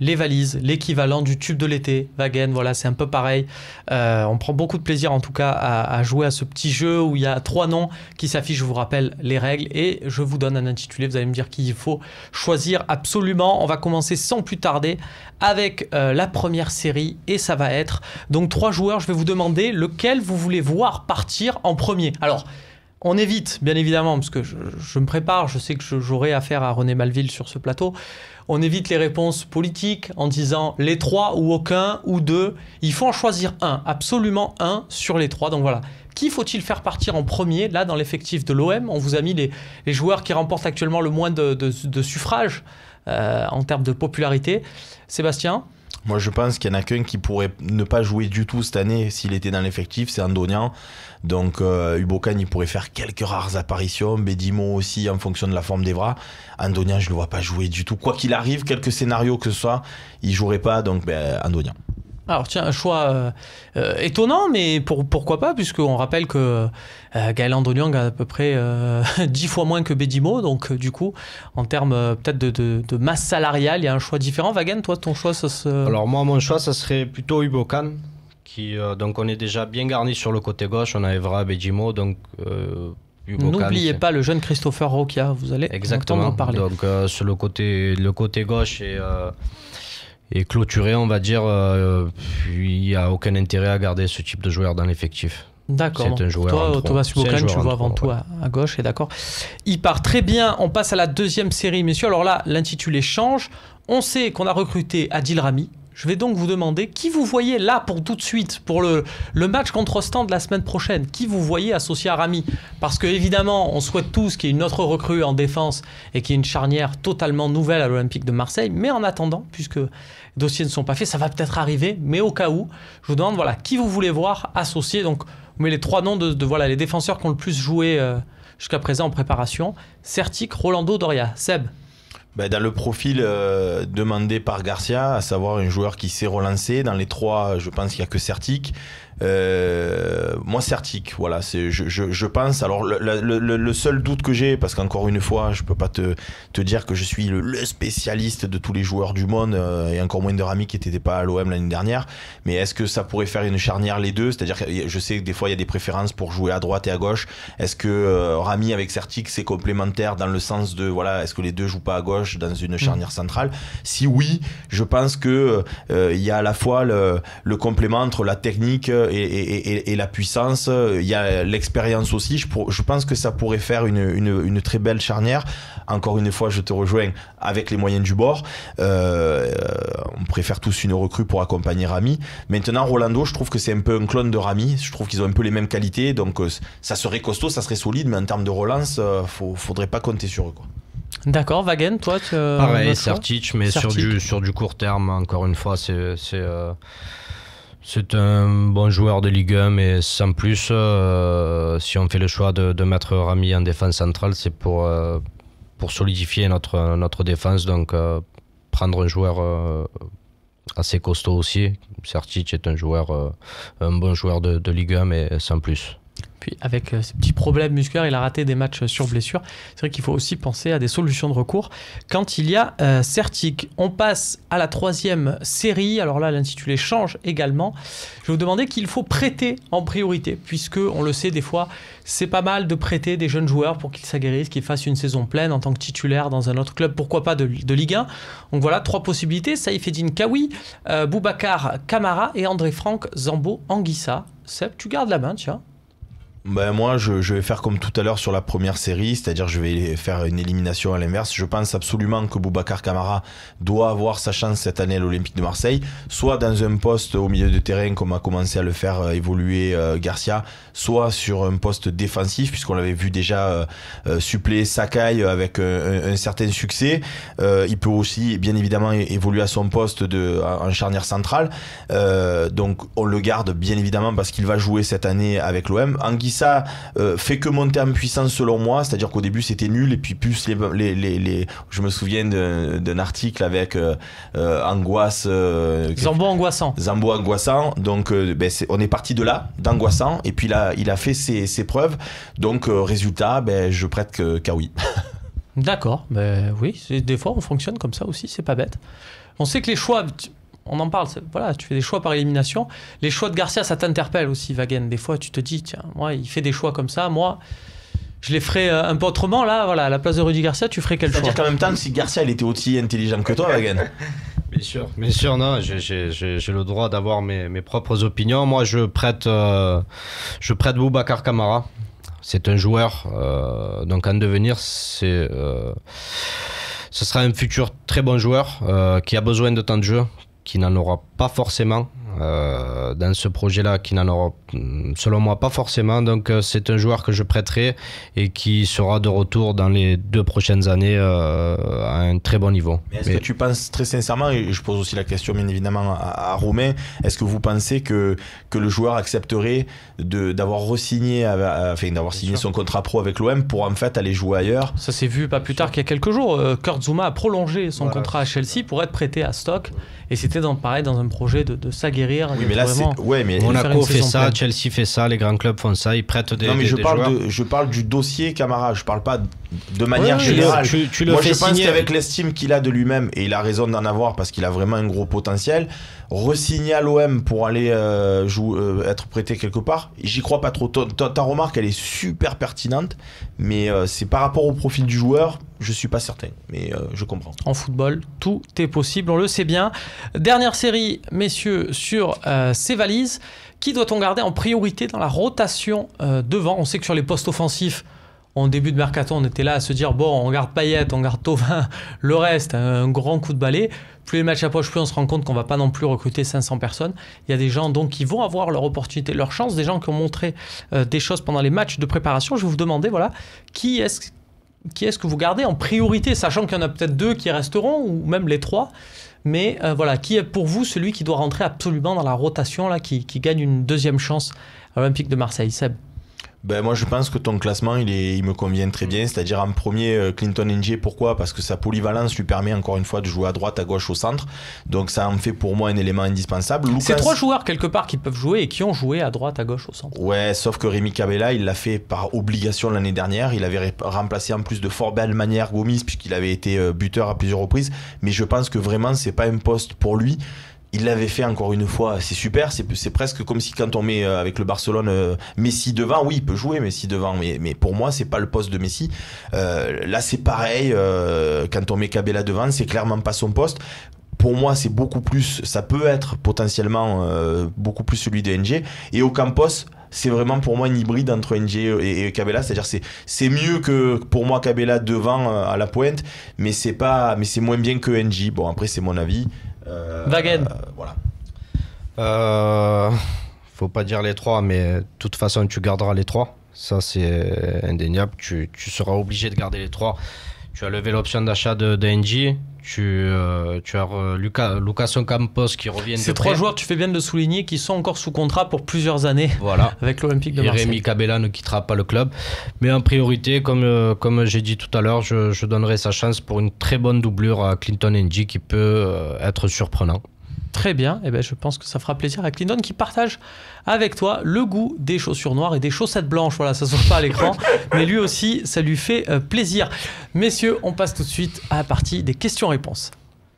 les valises, l'équivalent du tube de l'été, Wagen, voilà, c'est un peu pareil. Euh, on prend beaucoup de plaisir en tout cas à, jouer à ce petit jeu où il y a trois noms qui s'affichent, je vous rappelle les règles, et je vous donne un intitulé, vous allez me dire qu'il faut choisir absolument. On va commencer sans plus tarder avec euh, la première série, et ça va être donc trois joueurs, je vais vous demander lequel vous voulez voir partir en premier. Alors, on évite, bien évidemment, parce que je, me prépare, je sais que j'aurai affaire à René Malville sur ce plateau. On évite les réponses politiques en disant les trois ou aucun ou deux. Il faut en choisir un, absolument un sur les trois. Donc voilà. Qui faut-il faire partir en premier Là, dans l'effectif de l'OM, on vous a mis les, joueurs qui remportent actuellement le moins de, suffrages euh, en termes de popularité. Sébastien? Moi, je pense qu'il y en a qu'un qui pourrait ne pas jouer du tout cette année s'il était dans l'effectif, c'est Andonian. Donc, euh, il pourrait faire quelques rares apparitions. Bedimo aussi, en fonction de la forme des bras. Andonian, je ne le vois pas jouer du tout. Quoi qu'il arrive, quelques scénarios que ce soit, il jouerait pas. Donc, ben, Andonian. Alors tiens, un choix euh, euh, étonnant, mais pourquoi pas, puisqu'on rappelle que euh, Gaël Andoniang a à peu près 10 fois moins que Bedimo, donc du coup, en termes peut-être de, masse salariale, il y a un choix différent. Vagan, toi, ton choix, ça se... Alors moi, mon choix, ça serait plutôt Ubokan, qui, donc on est déjà bien garni sur le côté gauche, on a Evra, Bedimo, donc... N'oubliez pas le jeune Christopher Roquia, vous allez Exactement. en parler. Donc sur le côté, le côté gauche et et clôturé, on va dire, euh, il n'y a aucun intérêt à garder ce type de joueur dans l'effectif. D'accord. C'est un joueur. Toi, Thomas Subokan, tu vois avant tout à, gauche, et d'accord. Il part très bien. On passe à la deuxième série, messieurs. Alors là, l'intitulé change. On sait qu'on a recruté Adil Rami, je vais donc vous demander qui vous voyez là pour tout de suite, pour le, match contre Stand la semaine prochaine. Qui vous voyez associé à Rami? Parce que évidemment, on souhaite tous qu'il y ait une autre recrue en défense et qu'il y ait une charnière totalement nouvelle à l'Olympique de Marseille. Mais en attendant, puisque les dossiers ne sont pas faits, ça va peut-être arriver. Mais au cas où, je vous demande voilà, qui vous voulez voir associé? Donc, vous mettez les trois noms de, voilà, les défenseurs qui ont le plus joué euh, jusqu'à présent en préparation. Certic, Rolando, Doria. Seb ben, dans le profil euh, demandé par Garcia, à savoir un joueur qui s'est relancé, dans les trois, je pense qu'il n'y a que Certic. Euh, moi, Certic, voilà, c'est, je, je, je, pense. Alors, le, le, le seul doute que j'ai, parce qu'encore une fois, je peux pas te, te dire que je suis le, spécialiste de tous les joueurs du monde, euh, et encore moins de Rami qui n'était pas à l'OM l'année dernière, mais est-ce que ça pourrait faire une charnière les deux? C'est-à-dire que je sais que des fois, il y a des préférences pour jouer à droite et à gauche. Est-ce que euh, Rami avec Certic, c'est complémentaire dans le sens de, voilà, est-ce que les deux jouent pas à gauche dans une charnière centrale? Si oui, je pense que euh, il y a à la fois le, le complément entre la technique et, la puissance. Il y a l'expérience aussi. Je, pense que ça pourrait faire une, très belle charnière. Encore une fois, je te rejoins avec les moyens du bord. Euh, on préfère tous une recrue pour accompagner Rami. Maintenant, Rolando, je trouve que c'est un peu un clone de Rami. Je trouve qu'ils ont un peu les mêmes qualités. Donc, euh, ça serait costaud, ça serait solide. Mais en termes de relance, euh, il ne faudrait pas compter sur eux. Quoi. D'accord, Wagen, toi tu, Pareil, Sertic, mais Sur, du, sur du court terme, encore une fois, c'est c'est un bon joueur de Ligue 1, mais sans plus, euh, si on fait le choix de, mettre Rami en défense centrale, c'est pour, euh, solidifier notre, défense. Donc, euh, prendre un joueur assez costaud aussi. Sertic est un joueur, bon joueur de, de Ligue 1, mais sans plus. Avec euh, ces petits problèmes musculaires, il a raté des matchs sur blessure. C'est vrai qu'il faut aussi penser à des solutions de recours quand il y a euh, Certic. On passe à la troisième série. Alors là, l'intitulé change également. Je vais vous demander qu'il faut prêter en priorité, puisque on le sait des fois, c'est pas mal de prêter des jeunes joueurs pour qu'ils s'aguerrissent, qu'ils fassent une saison pleine en tant que titulaire dans un autre club, pourquoi pas de, Ligue 1. Donc voilà, trois possibilités. Saïf Edine Kawi, euh, Boubacar Kamara et André Franck Zambo Anguissa. Seb, tu gardes la main, tiens. Ben moi, je, vais faire comme tout à l'heure sur la première série, c'est-à-dire je vais faire une élimination à l'inverse. Je pense absolument que Boubacar Camara doit avoir sa chance cette année à l'Olympique de Marseille, soit dans un poste au milieu de terrain comme a commencé à le faire euh, évoluer euh, Garcia, soit sur un poste défensif puisqu'on l'avait vu déjà euh, suppléer Sakai avec un, certain succès. il peut aussi, bien évidemment, évoluer à son poste de en charnière centrale. donc on le garde bien évidemment parce qu'il va jouer cette année avec l'OM. Ça euh, fait que monter en puissance selon moi, c'est-à-dire qu'au début c'était nul et puis plus les, les, les, je me souviens d'un article avec euh, euh, angoisse Zambo angoissant. Zambo angoissant. Donc ben, on est parti de là, d'angoissant et puis là il a fait ses, ses preuves. Donc résultat, ben, je prête que Kawi. D'accord, mais oui, des fois on fonctionne comme ça aussi, c'est pas bête. On sait que les choix, on en parle, voilà, tu fais des choix par élimination. Les choix de Garcia, ça t'interpelle aussi, Wagen. Des fois, tu te dis, tiens, moi, il fait des choix comme ça, moi, je les ferais euh, un peu autrement. Là, voilà, à la place de Rudy Garcia, tu ferais quel choix? C'est-à-dire qu'en même temps, si Garcia, il était aussi intelligent que toi, Wagen. Bien sûr, bien sûr, non, j'ai le droit d'avoir mes, mes, propres opinions. Moi, je prête, euh, je prête Boubacar Camara. C'est un joueur, euh, donc en devenir, c'est, euh, ce sera un futur très bon joueur qui a besoin de temps de jeu, qui n'en aura pas forcément euh, dans ce projet-là, qui n'en aura, selon moi, pas forcément. Donc, euh, c'est un joueur que je prêterai et qui sera de retour dans les deux prochaines années euh, à un très bon niveau. Est-ce que tu penses très sincèrement, et je pose aussi la question bien évidemment à, Romain, est-ce que vous pensez que, que le joueur accepterait d'avoir re-signé, enfin, d'avoir signé son contrat pro avec l'OM pour en fait aller jouer ailleurs Ça s'est vu pas plus tard qu'il y a quelques jours. Kurt Zuma a prolongé son contrat à Chelsea pour être prêté à Stock et c'était dans, pareil dans un projet de, de s'aguerrir. Oui, mais là, c'est. Ouais, mais Monaco fait ça, Chelsea fait ça, les grands clubs font ça, ils prêtent des. Non, mais je, parle joueurs. De, je parle du dossier Camara, je parle pas de manière générale. Tu, tu le Moi, fais je pense qu'avec l'estime qu'il a de lui-même, et il a raison d'en avoir parce qu'il a vraiment un gros potentiel, resigner à l'OM pour aller euh, jouer, euh, être prêté quelque part, j'y crois pas trop. Ta, ta, remarque, elle est super pertinente, mais euh, c'est par rapport au profil du joueur, je suis pas certain, mais euh, je comprends. En football, tout est possible, on le sait bien. Dernière série, messieurs, sur euh, ces valises. Qui doit-on garder en priorité dans la rotation euh, devant? On sait que sur les postes offensifs, en début de mercato, on était là à se dire bon, on garde Payet, on garde Tovin, le reste, un grand coup de balai. Plus les matchs approchent, plus on se rend compte qu'on va pas non plus recruter 500 personnes. Il y a des gens donc qui vont avoir leur opportunité, leur chance, des gens qui ont montré des choses pendant les matchs de préparation. Je vais vous demander voilà, qui est-ce qui est-ce que vous gardez en priorité, sachant qu'il y en a peut-être deux qui resteront, ou même les trois. Mais euh, voilà, qui est pour vous celui qui doit rentrer absolument dans la rotation, là, qui, qui gagne une deuxième chance à l'Olympique de Marseille Seb? Ben moi je pense que ton classement il, est, il me convient très bien, c'est-à-dire en premier euh, Clinton NG, pourquoi? Parce que sa polyvalence lui permet encore une fois de jouer à droite, à gauche, au centre, donc ça en fait pour moi un élément indispensable. C'est trois joueurs quelque part qui peuvent jouer et qui ont joué à droite, à gauche, au centre. Ouais, sauf que Rémi Cabella il l'a fait par obligation l'année dernière, il avait remplacé en plus de fort belle manière Gomis puisqu'il avait été euh, buteur à plusieurs reprises, mais je pense que vraiment c'est pas un poste pour lui il l'avait fait encore une fois, c'est super, c'est presque comme si quand on met euh, avec le Barcelone euh, Messi devant, oui il peut jouer Messi devant, mais, pour moi c'est pas le poste de Messi. Euh, là c'est pareil, quand on met Cabella devant, c'est clairement pas son poste. Pour moi c'est beaucoup plus, ça peut être potentiellement beaucoup plus celui de NG. Et au Campos, c'est vraiment pour moi une hybride entre NG et, Cabella, c'est-à-dire c'est c'est mieux que pour moi Cabella devant à la pointe, mais c'est pas mais c'est moins bien que NG. Bon après c'est mon avis. Euh, Wagen. Voilà. Euh, faut pas dire les trois, mais de toute façon, tu garderas les trois. Ça, c'est indéniable. Tu, tu, seras obligé de garder les trois. Tu as levé l'option d'achat de, de Tu, euh, tu, as Lucas, Lucas Campos qui revient Ces trois joueurs, tu fais bien de le souligner, qui sont encore sous contrat pour plusieurs années voilà. avec l'Olympique de Marseille. Et Rémi Cabella ne quittera pas le club. Mais en priorité, comme, comme j'ai dit tout à l'heure, je, je, donnerai sa chance pour une très bonne doublure à Clinton NG qui peut être surprenant. Très bien, et eh ben, je pense que ça fera plaisir à Clinton qui partage avec toi le goût des chaussures noires et des chaussettes blanches. Voilà, ça se voit pas à l'écran, mais lui aussi, ça lui fait euh, plaisir. Messieurs, on passe tout de suite à la partie des questions-réponses.